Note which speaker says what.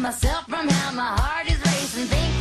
Speaker 1: myself from how my heart is racing. Think